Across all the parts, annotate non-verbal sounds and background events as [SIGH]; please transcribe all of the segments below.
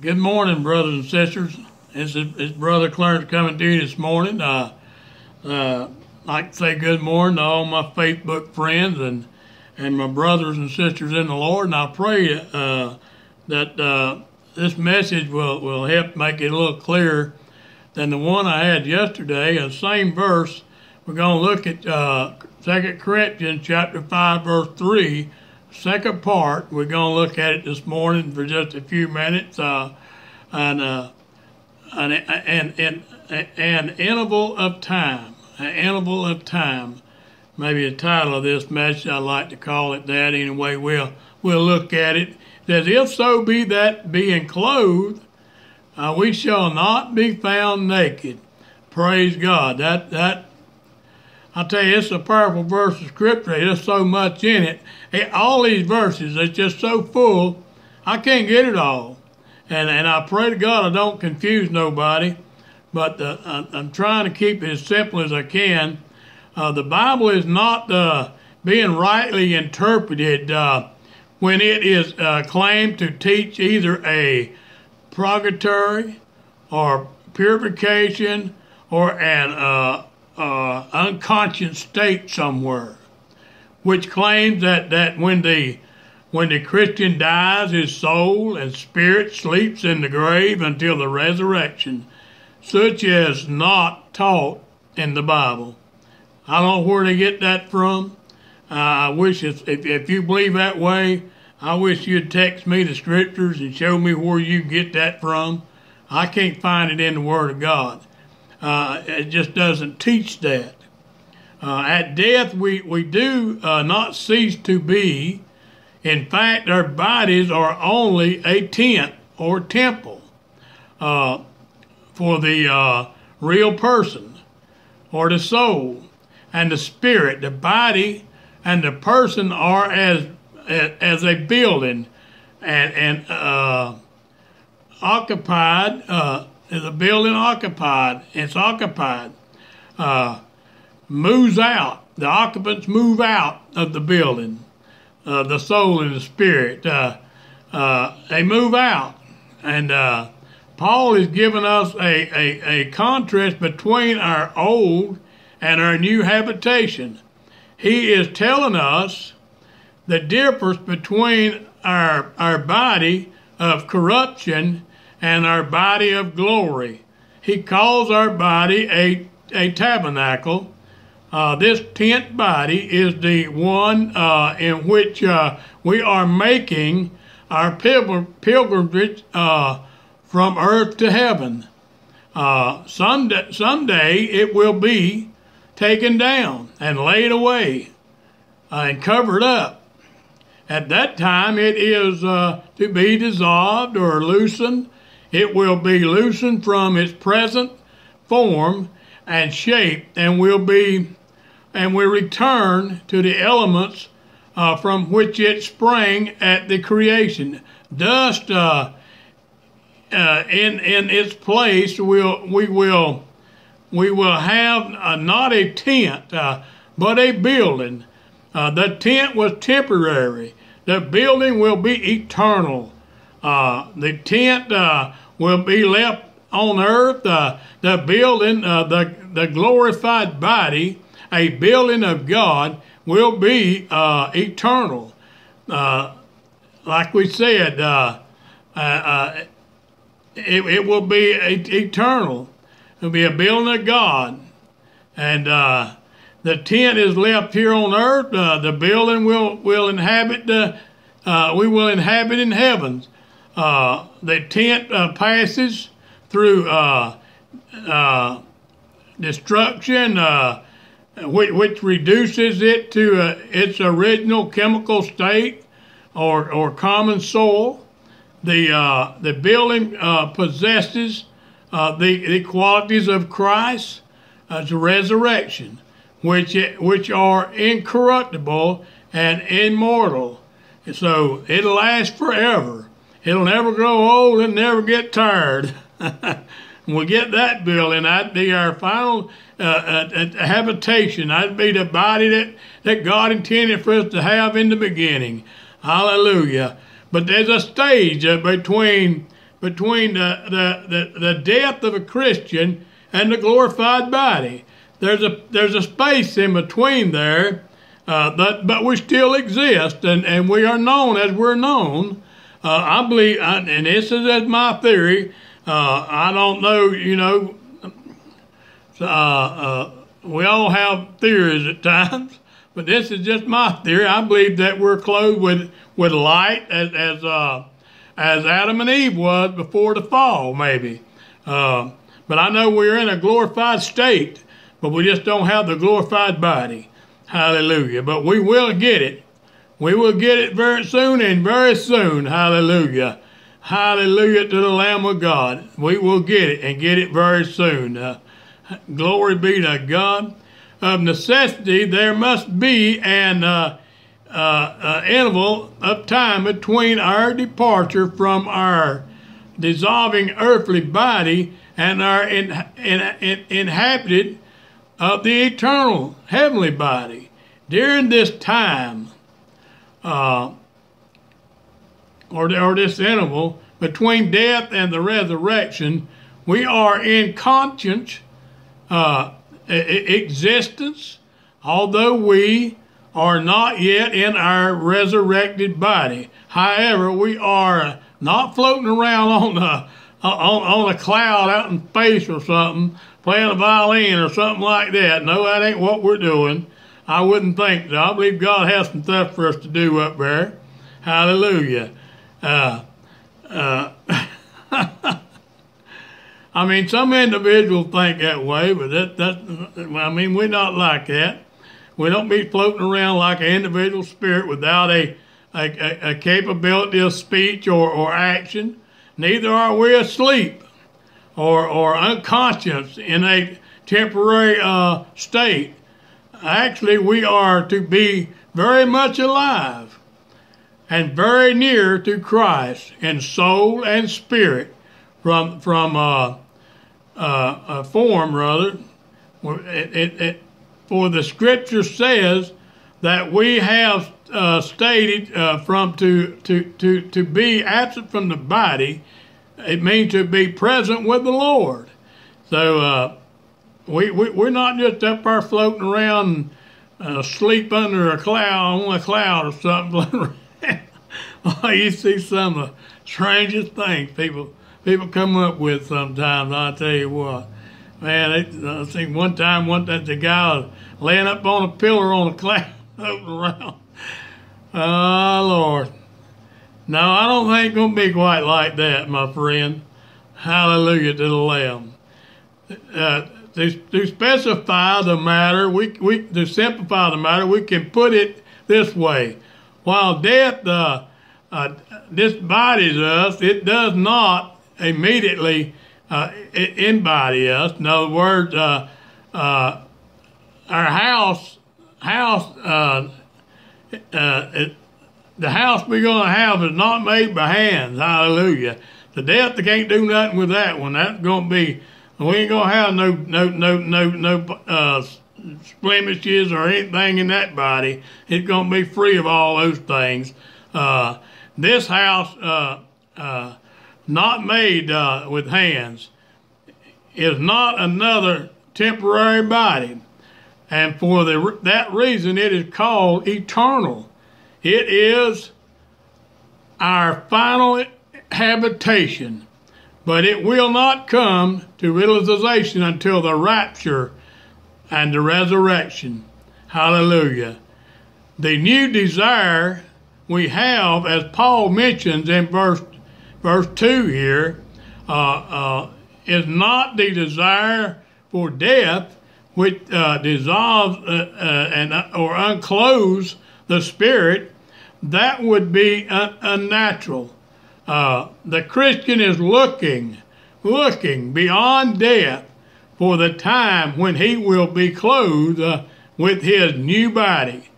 Good morning, brothers and sisters. It's, is, this Brother Clarence coming to you this morning. Uh, uh, I'd like to say good morning to all my Facebook friends and and my brothers and sisters in the Lord. And I pray uh, that uh, this message will, will help make it a little clearer than the one I had yesterday. The same verse. We're going to look at uh, 2 Corinthians chapter 5, verse 3 second part. We're going to look at it this morning for just a few minutes. Uh, and, uh, an, an, an, an interval of time. An interval of time. Maybe the title of this message, I like to call it that. Anyway, we'll, we'll look at it. It says, If so be that being clothed, uh, we shall not be found naked. Praise God. That, that I tell you, it's a powerful verse of scripture. There's so much in it. All these verses, it's just so full. I can't get it all. And, and I pray to God I don't confuse nobody, but uh, I'm trying to keep it as simple as I can. Uh, the Bible is not uh, being rightly interpreted uh, when it is uh, claimed to teach either a purgatory or purification or an uh, unconscious state somewhere, which claims that, that when the when the Christian dies, his soul and spirit sleeps in the grave until the resurrection, such as not taught in the Bible. I don't know where they get that from. Uh, I wish if, if, if you believe that way, I wish you'd text me the scriptures and show me where you get that from. I can't find it in the Word of God. Uh, it just doesn't teach that. Uh, at death, we, we do uh, not cease to be. In fact, our bodies are only a tent or temple uh, for the uh, real person or the soul and the spirit. The body and the person are as as a building and and uh, occupied is a building occupied. It's occupied. Uh, moves out. The occupants move out of the building. Uh, the soul and the spirit. Uh, uh they move out. And uh, Paul is giving us a, a, a contrast between our old and our new habitation. He is telling us the difference between our, our body of corruption and our body of glory. He calls our body a, a tabernacle. Uh, this tent body is the one uh, in which uh, we are making our pilgrimage uh, from earth to heaven. Uh, someday, someday it will be taken down and laid away uh, and covered up. At that time, it is to be dissolved or loosened it will be loosened from its present form and shape and will be and will return to the elements uh, from which it sprang at the creation. Dust uh, uh, in in its place will we will we will have uh, not a tent uh, but a building. Uh, the tent was temporary. The building will be eternal. The tent will be left on earth, uh, the building, uh, the, the glorified body, a building of God, will be uh, eternal. Uh, like we said, uh, uh, it, it will be eternal. It will be a building of God. And the tent is left here on earth. the building will, will inhabit the, we will inhabit in heavens uh, the tent uh, passes through uh, uh destruction, uh, which, which, reduces it to its original chemical state or, or common soil. The, the building possesses the, the qualities of Christ as resurrection, which, which are incorruptible and immortal. So it lasts forever. It'll never grow old and never get tired. [LAUGHS] we'll get that building. That'd be our final uh, uh, uh, habitation. That'd be the body that, that God intended for us to have in the beginning. Hallelujah. But there's a stage uh, between between the, the, the, the death of a Christian and the glorified body. There's a there's a space in between there, uh, that, but we still exist, and, and we are known as we're known. Uh, I believe, and this is my theory. Uh, I don't know, you know. Uh, uh, we all have theories at [LAUGHS] times, but this is just my theory. I believe that we're clothed with with light, as as uh, as Adam and Eve was before the fall, maybe. but I know we're in a glorified state but we just don't have the glorified body. Hallelujah. But we will get it. We will get it very soon and very soon. Hallelujah. Hallelujah to the Lamb of God. We will get it and get it very soon. Uh, glory be to God. Of necessity, there must be an uh, uh, uh interval of time between our departure from our dissolving earthly body and our in, in, in, inhabited of the eternal heavenly body. During this time, uh, or, or this interval between death and the resurrection, we are in conscious uh, existence, although we are not yet in our resurrected body. However, we are not floating around on a, on, on a cloud out in space or something, playing a violin or something like that. No, that ain't what we're doing. I wouldn't think so. I believe God has some stuff for us to do up there. Hallelujah. Uh, uh, [LAUGHS] I mean, some individuals think that way, but that, that, I mean, we're not like that. We don't be floating around like an individual spirit without a, a, a capability of speech or, or action. Neither are we asleep or, or unconscious in a temporary uh, state. Actually, we are to be very much alive and very near to Christ in soul and spirit from from uh, uh, a form rather. It, it, it, for the Scripture says that we have uh, stated uh, from to, to to to be absent from the body it means to be present with the Lord. So we, we, we're not just up there floating around uh, asleep under a cloud, on a cloud or something. [LAUGHS] you see some of the strangest things people people come up with sometimes. I tell you what, man. I think one time, one that the guy was laying up on a pillar on a [LAUGHS] cloud, floating around. Oh Lord. No, I don't think it's to be quite like that, my friend. Hallelujah to the Lamb. Uh, to, to specify the matter, we, we to simplify the matter, we can put it this way: while death uh, uh, disbodies us, it does not immediately uh, embody us. In other words, uh, uh, our house house uh, uh, it, the house we're going to have is not made by hands. Hallelujah. The death, they can't do nothing with that one. That's going to be, we ain't to have no, no, no, no, no, uh, blemishes or anything in that body. It's going to be free of all those things. Uh, this house, uh, uh, not made uh, with hands, is not another temporary body. And for the, that reason, it is called eternal. It is our final habitation, but it will not come to realization until the rapture and the resurrection. Hallelujah. The new desire we have, as Paul mentions in verse, verse 2 here, uh, uh, is not the desire for death, which uh, dissolves uh, uh, and uh, or unclothes the spirit, that would be un- unnatural. Uh, the Christian is looking, looking beyond death for the time when he will be clothed uh, with his new body.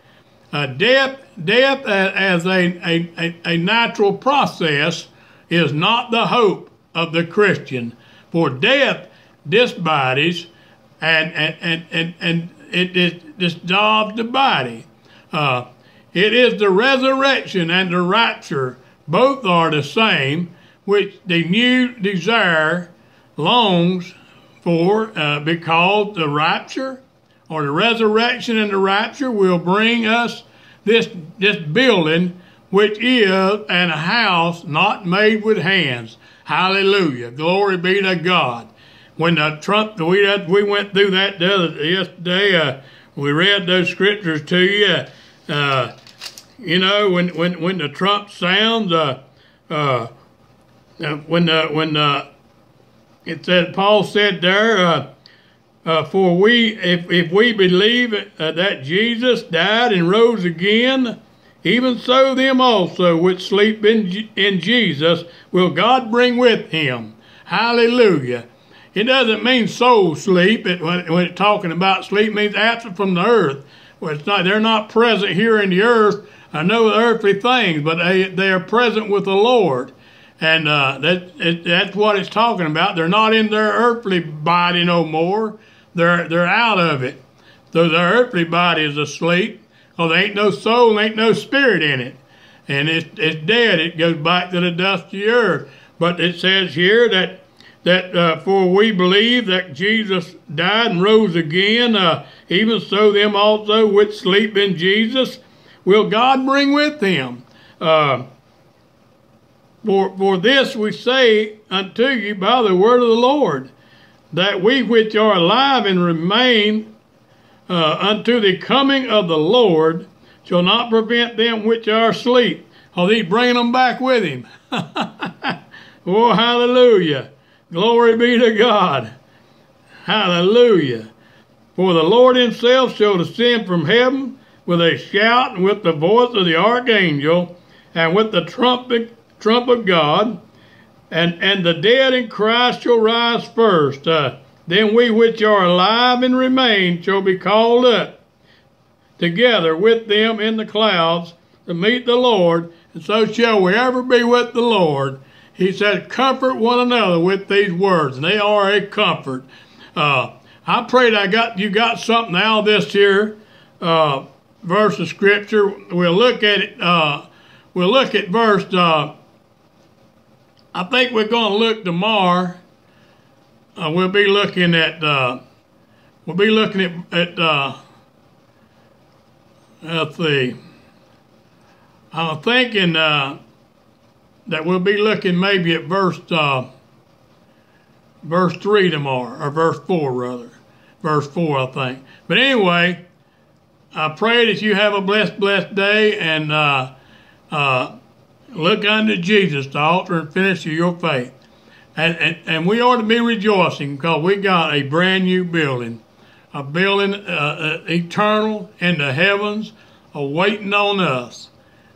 Uh, death, death as a, a, a natural process is not the hope of the Christian. For death disbodies and, and, and, and, and it, it dissolves the body. Uh, it is the resurrection and the rapture. Both are the same, which the new desire longs for, uh, because the rapture or the resurrection and the rapture will bring us this this building, which is an house not made with hands. Hallelujah! Glory be to God. When the Trump, we we went through that the other, yesterday. Uh, we read those scriptures to you. Uh, you know, when when when the trump sounds, uh, uh, uh when the when the it said Paul said there, uh, uh, for we if if we believe uh, that Jesus died and rose again, even so them also which sleep in in Jesus will God bring with him. Hallelujah. It doesn't mean soul sleep. It, when, when it's talking about sleep, means absent from the earth. Well, it's not. They're not present here in the earth. I know earthly things, but they they are present with the Lord, and uh, that it, that's what it's talking about. They're not in their earthly body no more. They're they're out of it. So their earthly body is asleep. Because there ain't no soul, ain't no spirit in it, and it's it's dead. It goes back to the dust of the earth. But it says here that that uh, for we believe that Jesus died and rose again, uh, even so them also which sleep in Jesus will God bring with him. Uh, for, for this we say unto you by the word of the Lord, that we which are alive and remain uh, unto the coming of the Lord shall not prevent them which are asleep. Oh, he's bringing them back with him. [LAUGHS] oh, hallelujah. Glory be to God. Hallelujah. For the Lord himself shall descend from heaven with a shout and with the voice of the archangel and with the trumpet trump of God, and, and the dead in Christ shall rise first. Uh, then we which are alive and remain shall be called up together with them in the clouds to meet the Lord, and so shall we ever be with the Lord. He said, comfort one another with these words, and they are a comfort. Uh, I prayed I got you got something out of this here uh, verse of scripture. We'll look at it. Uh, we'll look at verse. Uh, I think we're going to look tomorrow. Uh, we'll be looking at. Uh, we'll be looking at. at let's see. I'm thinking that we'll be looking maybe at verse uh, verse three tomorrow, or verse four rather, verse four I think. But anyway, I pray that you have a blessed, blessed day, and uh, uh, look unto Jesus, the author and finisher of your faith. And, and, and we ought to be rejoicing because we got a brand new building, a building uh, uh eternal in the heavens, awaiting on us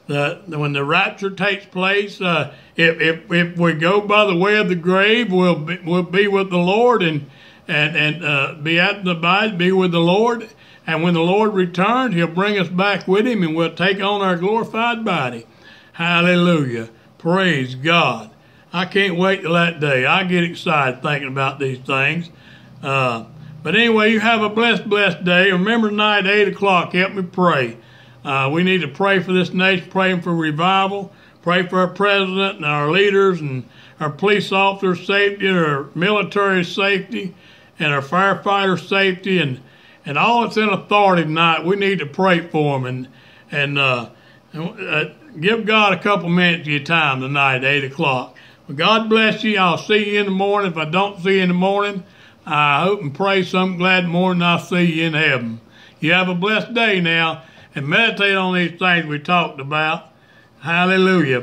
the, when the rapture takes place, uh, if, if, if we go by the way of the grave, we'll be, we'll be with the Lord and and and uh, be at the abide, be with the Lord. And when the Lord returns, He'll bring us back with Him, and we'll take on our glorified body. Hallelujah! Praise God! I can't wait till that day. I get excited thinking about these things. Uh, but anyway, you have a blessed, blessed day. Remember tonight, eight o'clock. Help me pray. Uh, we need to pray for this nation, praying for revival, pray for our president and our leaders and our police officers' safety and our military safety and our firefighter safety and, and all that's in authority tonight. We need to pray for them and, and, uh, uh, give God a couple minutes of your time tonight at 8 o'clock. Well, God bless you. I'll see you in the morning. If I don't see you in the morning, I hope and pray some glad morning I'll see you in heaven. You have a blessed day now and meditate on these things we talked about. Hallelujah.